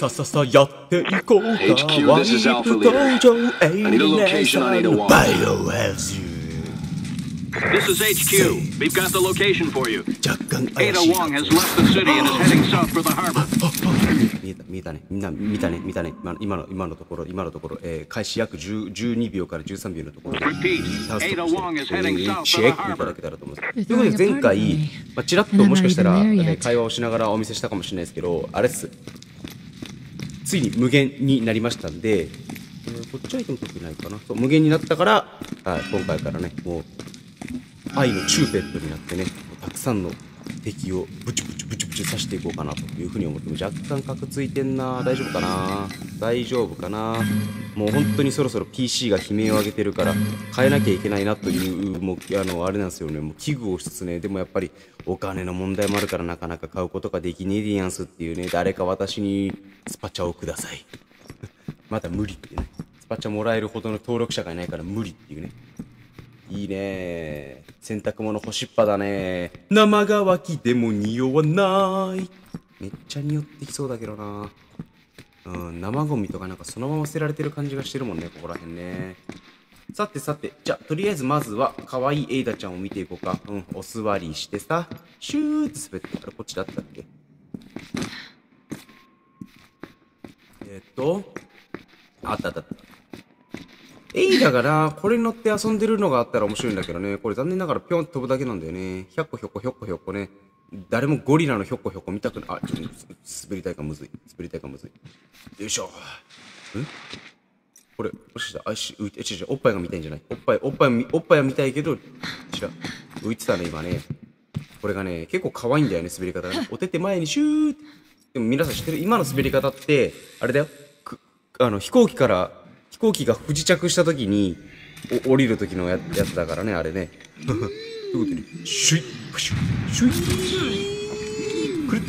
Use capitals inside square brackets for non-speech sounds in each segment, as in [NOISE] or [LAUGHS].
さささやっていこうか HQ ワ.登場.バイオヘルス This is HQ. We've got the location for you. Ada Wong has left the city and is heading south for the harbor. 見えた見えたねみんな見たね見たね今の今の今のところ今のところ、えー、開始約10 12秒から13秒のところで.タンストッ Ada プしてチェックいただ.けたらと思いますということで前回、まあ、ちらっともしかしたら、ね.会話をしながらお見せしたかもしれないですけどあれっすついに無限になりましたんで、えーこっちはいても特にないかな。そう無限になったから、はい、今回からねもう愛のチューペットになってねたくさんの敵をブチブチブチブチ刺していこうかなというふうに思っても若干カクついてんな。大丈夫かな？大丈夫かな？もう本当にそろそろ PC が悲鳴を上げてるから変えなきゃいけないなというもうあのあれなんですよね。もう危惧をしつつね。でもやっぱりお金の問題もあるからなかなか買うことができねえでやんすっていうね。誰か私にスパチャをください。[LAUGHS] まだ無理ってね。スパチャもらえるほどの登録者がいないから無理っていうね。いいね。洗濯物干しっぱだね。生乾きでも匂わない。めっちゃ匂ってきそうだけどな。うん生ゴミとかなんかそのまま捨てられてる感じがしてるもんねここら辺ね。さてさてじゃあとりあえずまずは可愛いエイダちゃんを見ていこうか。うんお座りしてさ。シューって滑ってからこっちだったっけ？えっとあったあったあったエイダがな、これに乗って遊んでるのがあったら面白いんだけどね、これ残念ながらぴょんと飛ぶだけなんだよね。ひゃっこひょっこひょっこひょっこね。誰もゴリラのひょっこひょっこ見たくない。あ、ちょっと滑りたいかむずい。滑りたいかむずい。よいしょ。ん？これ、もしかした？ら、あし、浮いて、違う違う、おっぱいが見たいんじゃない？おっぱい、おっぱいみ、おっぱいは見たいけど、違う。浮いてたね、今ね。これがね、結構可愛いんだよね、滑り方がね。[LAUGHS] お手手前にシューって。でも皆さん知ってる？今の滑り方って、あれだよ。くあの、飛行機から、飛行機が不時着した時に、降りる時のややつだからね、あれね。ということで、シュイッ、シュッ、シュイッ、くるっ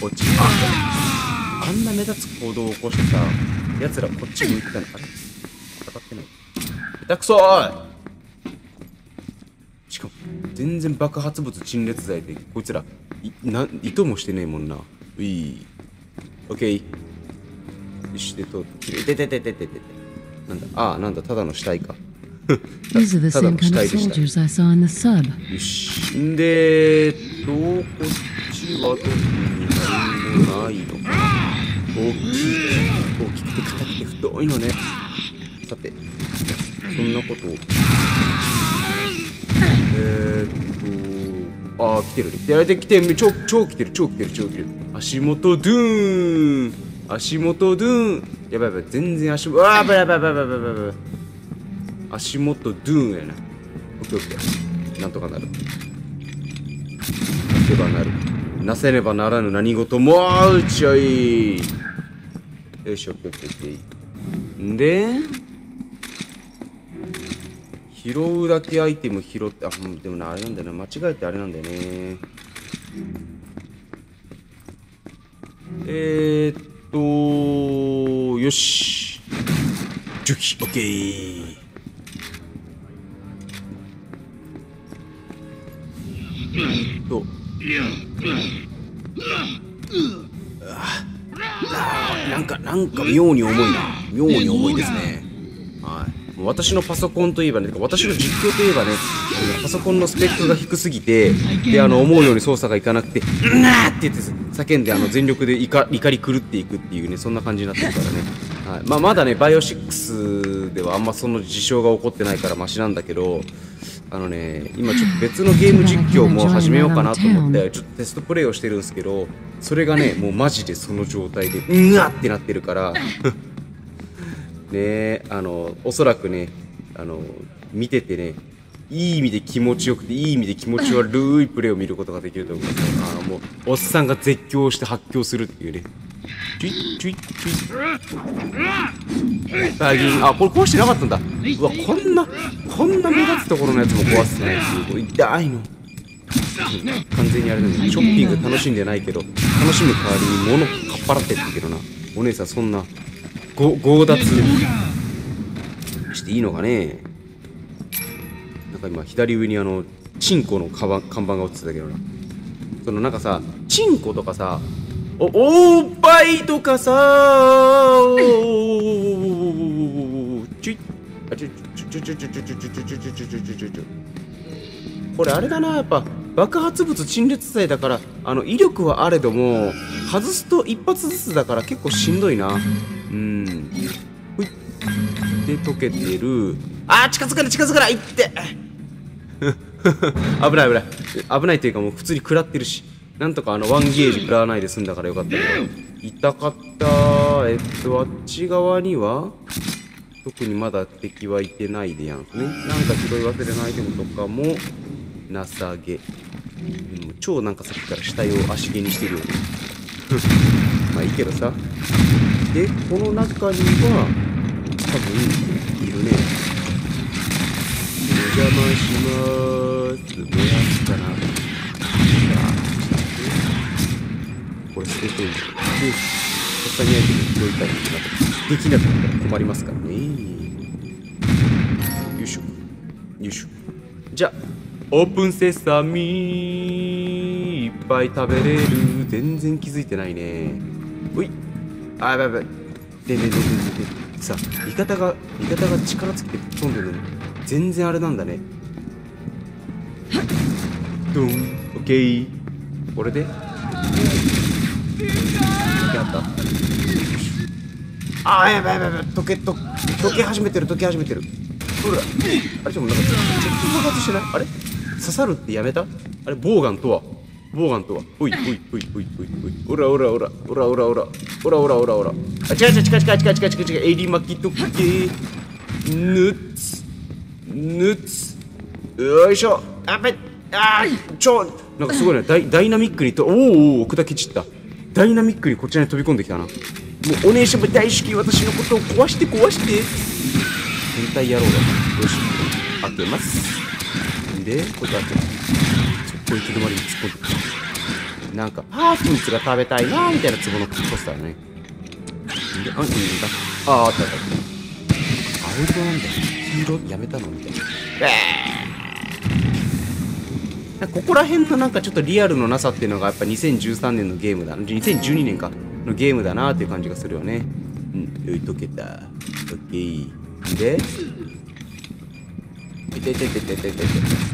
と、落ち、あ、あんな目立つ行動を起こしてさ、奴らこっち向いてたの、あれ当たってない。下手くそーいしかも、全然爆発物陳列剤で、こいつら、い、な、意図もしてねえもんな。うい。オッケー。し、で、と、きれい。ててててててて。なんだ、ああ、なんだ、ただの死体か。These are the ただの死体でした。soldiers I saw in the sub. よし。で、えっと、こっちは特に何もないのか。大きい、大きくて硬くて太いのね。さて、そんなことを。えーっと、ああ、来てるね。来てる、来てる、超、超来てる、超来てる、超来てる。足元ドゥーン足元ドゥーンやばいやばい、全然足元、うわあ、ばいやばいやばいやばいやばいやばい。足元ドゥーンやな。オッケーオッケー。なんとかなる。なせばなる。なせねばならぬ何事もうちょい。よいし、オッケーオッケーオッケー。で、拾うだけアイテム拾って、あ、でもな、あれなんだよな。間違えてあれなんだよね。えー、っと、よし。除去、オッケー。と、あなんか、なんか妙に重いな。妙に重いですね。はい。私のパソコンといえばね、私の実況といえばね、パソコンのスペックが低すぎて、で、あの、思うように操作がいかなくて、うなって言って叫んで、あの、全力で怒怒り狂っていくっていうね、そんな感じになってるからね。はい。まあ、まだね、バイオ6ではあんまその事象が起こってないからマシなんだけど、あのね、今ちょっと別のゲーム実況も始めようかなと思って、ちょっとテストプレイをしてるんですけど、それがね、もうマジでその状態で、うわってなってるから、[LAUGHS] ねあの、おそらくね、あの、見ててね、いい意味で気持ちよくて、いい意味で気持ち悪いプレイを見ることができると思います。あ、もう、おっさんが絶叫して発狂するっていうね。チュイチュイチュイッバギンあ、これ壊してなかったんだ。うわ、こんな、こんな目立つところのやつも壊すね。すごい痛いの。完全にあれだね。ショッピング楽しんでないけど、楽しむ代わりに物かっぱらってってけどな。お姉さんそんな、ご強奪していいのかねなんか今左上にあの、チンコの看板が映ってたけどな。そのなんかさ、チンコとかさ、おおっぱいとかさおーちょちょちょちょちょちょちょちょちょちょちょちょちょちょちょこれあれだなやっぱ爆発物陳列剤だからあの威力はあれども外すと一発ずつだから結構しんどいな。うん。ほい。で溶けてる。あー近づかない近づかないいって。危ない危ない。危ないというかもう普通に食らってるし。なんとかあのワンゲージ食らわないで済んだからよかったけど。痛かった。えっとあっち側には？特にまだ敵はいてないでやんすね。なんか拾い忘れのアイテムとかもなさげ、う、超なんかさっきから死体を足毛にしてるよね。[LAUGHS] まあいいけどさ。でこの中には多分いるね。邪魔します。燃やすかなこれ捨てといてでとっさにアイテム拾いたいんでできなかったら困りますからね。よいしょ。よいしょ。じゃあオープンセサミいっぱい食べれる。全然気づいてないね。ほい。あやばいやばい。でででででで。さ味方が味方が力つけて飛んでるのに全然あれなんだね。ドン。オッケー。これでやった。あーやばいやばいやばい。溶けと溶け始めてる溶け始めてる。ほら。あれちょっとなんかちょっと爆発してない？あれ？刺さるってやめた？あれボウガンとは？ボウガンとは。おいおいおいおいおいおいおらおらおらおらおらおらおらおらおらおらあ違う違う違う違う違う違う違う違うエリ巻きとけぬっつぬっつよいしょあべあーちょなんかすごいねダイダイナミックにとおーおお砕け散ったダイナミックにこちらに飛び込んできたなもうお姉様大好き私のことを壊して壊して変態野郎だよし開けますでこれ開けますそこ行き止まりに突っ込んでくる。なんかハーチミツが食べたいなみたいなツボのポスターね。であうんだ。あああったあった。青色なんだ黄色？やめたの？みたいな。えここら辺のなんかちょっとリアルのなさっていうのがやっぱ2013年のゲームだ2012年かのゲームだなっていう感じがするよね。うん。よい溶けた。オッケー。でいててててててて。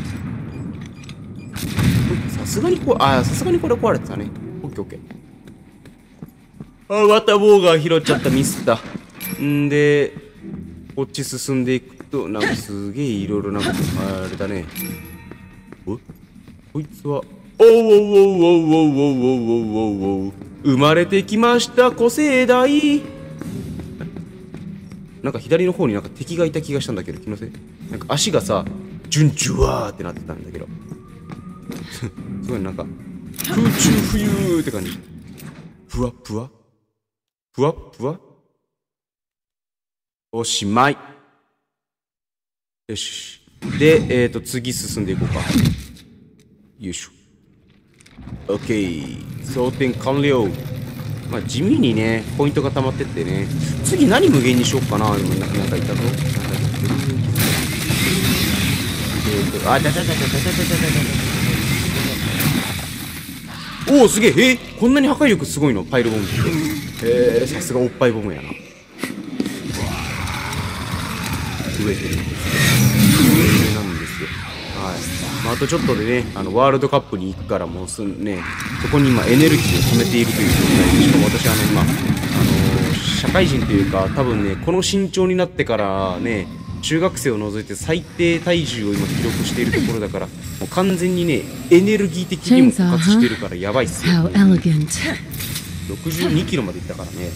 さすがにこうあさすがにこれ壊れてたね。オッケーオッケー。あまたボーガー拾っちゃったミスった。んでこっち進んでいくとなんかすげえいろいろなんかあれだね。お？こいつはおうおうおうおうおうおうおうおうおう生まれてきました個性大なんか左の方になんか敵がいた気がしたんだけど気のせい？なんか足がさジュンジュワーってなってたんだけど。[LAUGHS] すごいなんか空中浮遊って感じ。ふわっふわ？ふわっふわ？おしまい。よし。でえっ、ー、と次進んでいこうか。よいしょ。OK 装填完了。まあ地味にねポイントが溜まってってね。次何無限にしよっかな。今なんかなんかいたぞ。なんかあだだだだだだだだだおおすげええー、こんなに破壊力すごいのパイルボムってえー、さすがおっぱいボムやな増えてるんですよなんですよはいまあ、あとちょっとでねあのワールドカップに行くからもうすんねそこに今エネルギーを貯めているという状態でしかも私あの今あのー社会人というか多分ねこの身長になってからね中学生を除いて最低体重を今記録しているところだからもう完全にねエネルギー的にも枯渇してるからやばいっすよ。Elegant. [LAUGHS] 62キロまでいったからね。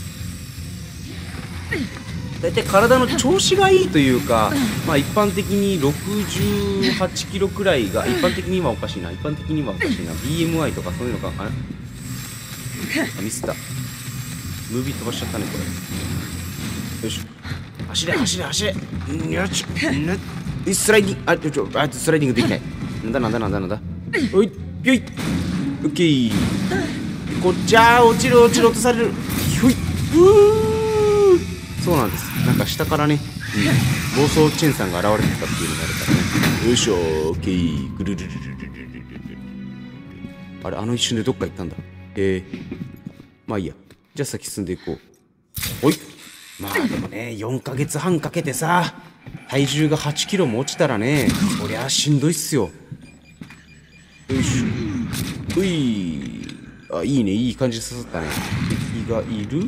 大体体の調子がいいというか、まあ、一般的に68キロくらいが一般的にはおかしいな一般的にはおかしいな BMI とかそういうのかあミスった。ムービー飛ばしちゃったねこれ。よいしょ走れ走れ走れ。んよし。ぬスライディング。あちょちょあスライディングできない。なんだなんだなんだなんだ。おいぴょい。オッケーこっちゃー落ちる落ちる落とされる。ひょい。うー。そうなんです。なんか下からね、うん、暴走チェンさんが現れてたっていうのがあるからね。よいしょ。オッケーぐるるるるるるるるるあれあの一瞬でどっか行ったんだえー、まあいいや。じゃあ先進んでいこう。おい。まあでもね、4ヶ月半かけてさ、体重が8キロも落ちたらね、そりゃしんどいっすよ。よいしょ。うい。あ、いいね。いい感じで刺さったね。敵がいる？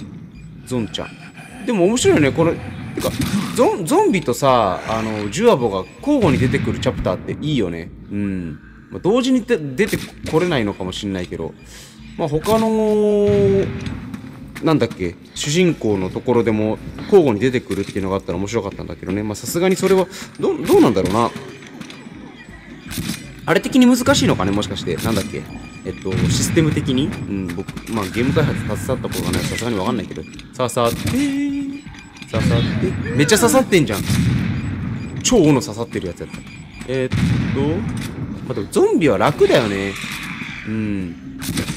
ゾンちゃん。でも面白いよね。この、てか、ゾン、ゾンビとさ、あの、ジュアボが交互に出てくるチャプターっていいよね。うん。まあ、同時に出出てこれないのかもしんないけど、まあ他の、なんだっけ、主人公のところでも交互に出てくるっていうのがあったら面白かったんだけどね。まさすがにそれは、ど、どうなんだろうな。あれ的に難しいのかねもしかして。なんだっけえっと、システム的にうん、僕、まあゲーム開発携わったことがないさすがにわかんないけど。刺さって、刺さって、めっちゃ刺さってんじゃん。超斧刺さってるやつやった。え、っと、まあ、でもゾンビは楽だよね。うん。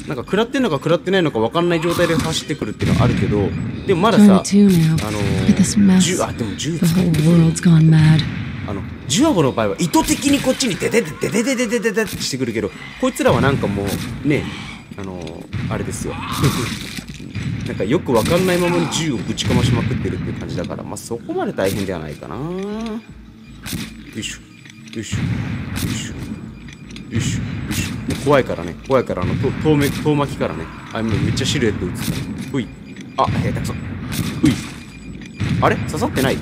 なんか食らってんのか食らってないのか分かんない状態で走ってくるっていうのはあるけど、でもまださ、22 now. あの Look at this ー、mess. 銃、あ、でも銃 The 使う whole world's gone mad. あの、ジュアボの場合は意図的にこっちにデデデデデデデデデデってしてくるけど、こいつらはなんかもう、ね、あのー、あれですよ。なんかよくわかんないままに銃をぶちかましまくってるっていう感じだから、まあそこまで大変ではないかな。よいしょ、よいしょ、よいしょ、よし、よいしょ。怖いからね、怖いから、あの、遠目、遠巻きからね、あ、もうめっちゃシルエット映った。ほい。あ、下手くそ。ほい。あれ？刺さってない？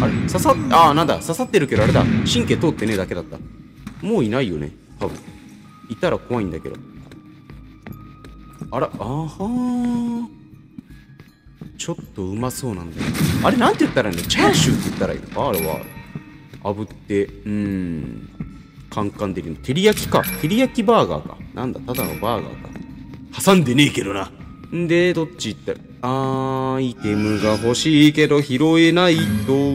あれ？刺さっ、ああ、なんだ、刺さってるけどあれだ。神経通ってねえだけだった。もういないよね、多分。いたら怖いんだけど。あら、あーはー。ちょっとうまそうなんだよ。あれ、なんて言ったらいいの？チャーシューって言ったらいいの？かあれは。炙って、うーん。カンカンデリの。照り焼きか。照り焼きバーガーか。なんだ、ただのバーガーか。挟んでねえけどな。んで、どっち行った？ら、アイテムが欲しいけど拾えないと。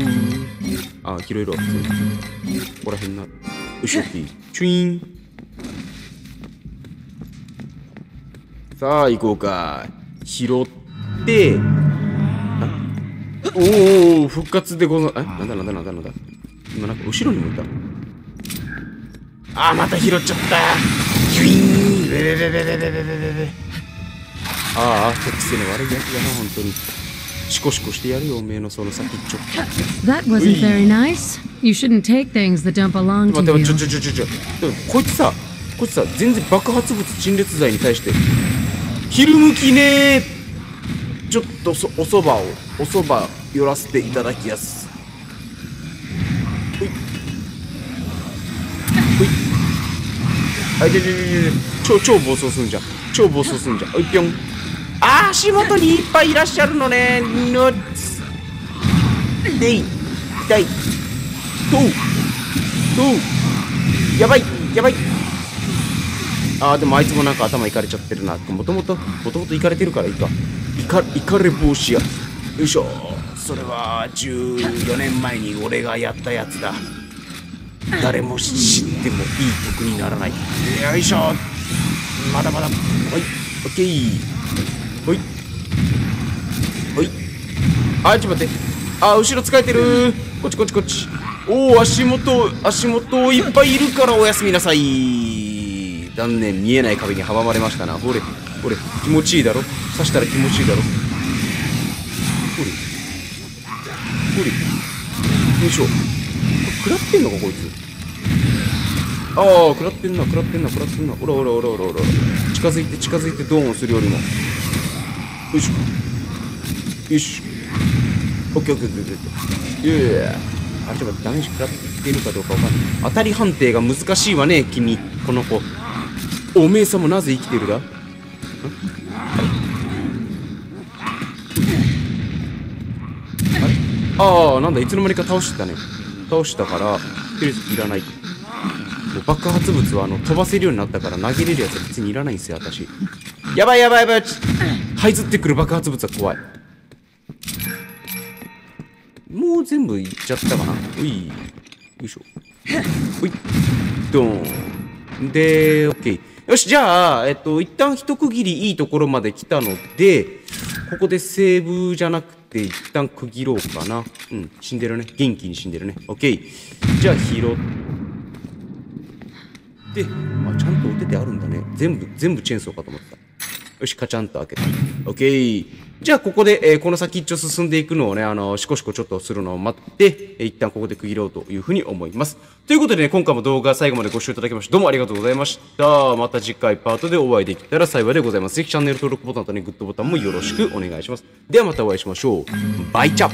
あ、拾えるわ、普通に。ここら辺な。よいしょっていい？チュイーン。さあ、行こうか。拾って、おお復活でござ、え？なんだなんだなんだなんだ。今なんか後ろにもいた。あー、また拾っちゃった。キュイーン。ベベベベベベベベベベ。ああ、手癖の悪いやつだな、本当に。シコシコしてやるよ、おめえのその先っちょ。That wasn't very nice. You shouldn't take things that don't belong 待 to って、ちょ you. ちょちょちょちょ。でもこいつさ、こいつさ、全然爆発物陳列剤に対して、ひるむきねーちょっとそおそばを、おそば寄らせていただきやす。あ、いやいやいやいや超、超暴走すんじゃん。超暴走すんじゃん。おい、ぴょん。あー、足元にいっぱいいらっしゃるのね。のっつ。でい。痛い。とう。とう。やばいやばいあーでもあいつもなんか頭いかれちゃってるなもともともともといかれてるからいいかいかいかれ防止やよいしょそれは14年前に俺がやったやつだ誰も知ってもいい曲にならない。よいしょ。まだまだ。はい。オッケーほい。ほい。あちょっと待って。あ後ろ使えてる。こっちこっちこっち。おお足元足元いっぱいいるからおやすみなさい。残念見えない壁に阻まれましたな。ほれほれ。気持ちいいだろ？刺したら気持ちいいだろ？ほれ。ほれ。よいしょ食らってんのかこいつ。ああ食らってんな食らってんな食らってんな。ほらほらほらほらほら。近づいて近づいてドーンをするよりも。よいしょ。よしオッケーオッケーオッケーオッケーいやいや。あれちょっとダメージ食らってるかどうかわかんない。当たり判定が難しいわね君この子。おめえさんもなぜ生きてるだ？ん？あれ？ああなんだいつの間にか倒してたね。倒したからとりあえずいらない。もう爆発物はあの飛ばせるようになったから投げれるやつは別にいらないんですよ私。やばいやばいやばい。ち這いずってくる爆発物は怖い。もう全部いっちゃったかな。ういよいしょ。ういドーン。で OK よしじゃあえっと一旦一区切りいいところまで来たのでここでセーブじゃなくてで一旦区切ろうかな。うん死んでるね。元気に死んでるね。オッケーじゃあ拾って。あちゃんとお手手あるんだね。全部全部チェーンソーかと思った。よし、カチャンと開けた。オッケー。じゃあ、ここで、えーこの先一応進んでいくのをね、あの、しこしこちょっとするのを待って、えー一旦ここで区切ろうというふうに思います。ということでね、今回も動画最後までご視聴いただきまして、どうもありがとうございました。また次回パートでお会いできたら幸いでございます。ぜひチャンネル登録ボタンとね、グッドボタンもよろしくお願いします。ではまたお会いしましょう。バイチャ